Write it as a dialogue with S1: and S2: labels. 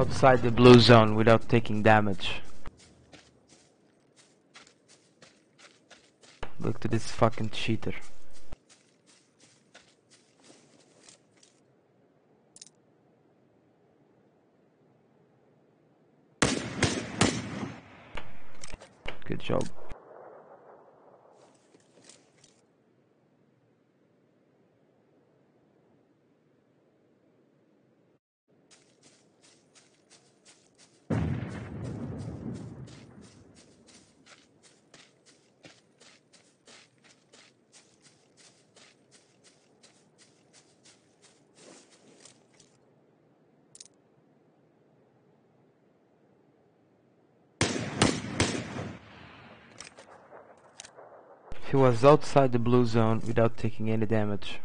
S1: outside the blue zone without taking damage. Look to this fucking cheater. Good job. He was outside the blue zone without taking any damage.